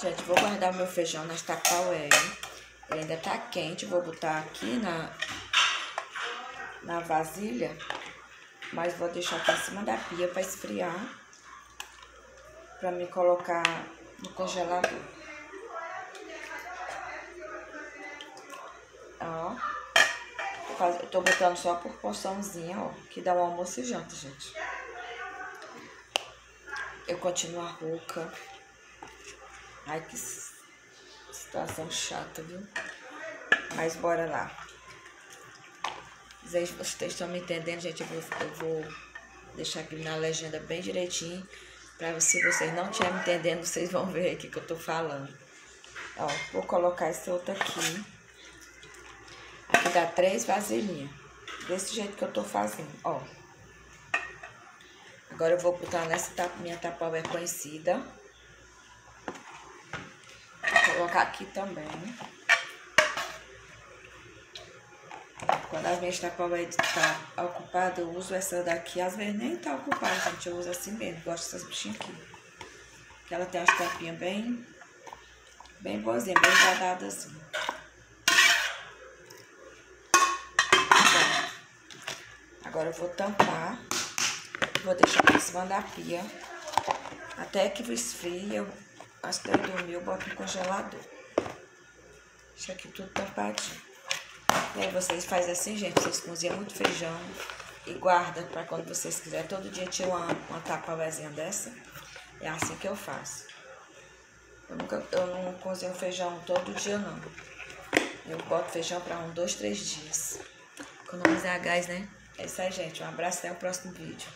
Gente, vou guardar meu feijão nas tapaué. Ele ainda tá quente, vou botar aqui na, na vasilha. Mas vou deixar aqui em cima da pia para esfriar. Para me colocar no congelador. Ó. Eu tô botando só por porçãozinha, ó. Que dá um almoço e janta, gente. Eu continuo a rouca. Ai, que situação chata, viu? Mas bora lá. Vocês estão me entendendo, gente? Eu vou, eu vou deixar aqui na legenda bem direitinho. Pra se vocês não estiverem entendendo, vocês vão ver aqui que eu tô falando. Ó, vou colocar esse outro aqui. Aqui dá três vasilhinhas. Desse jeito que eu tô fazendo, ó. Agora eu vou botar nessa minha tapaué conhecida. Colocar aqui também. Quando as minhas tapaué tá ocupada, eu uso essa daqui. Às vezes nem tá ocupada, gente. Eu uso assim mesmo. Gosto dessas bichinhas aqui. Que ela tem as tapinhas bem, bem boazinhas, bem guardadas assim. Agora eu vou tampar. Vou deixar em cima da pia. Até que esfrie, eu, antes de eu dormir, eu boto no congelador. Deixa aqui tudo tampadinho. E aí vocês fazem assim, gente. Vocês cozinham muito feijão e guarda para quando vocês quiserem. Todo dia tirar uma, uma tapauézinha dessa. É assim que eu faço. Eu, nunca, eu não cozinho feijão todo dia, não. Eu boto feijão para um, dois, três dias. Economizar gás, né? É isso aí, gente. Um abraço até o próximo vídeo.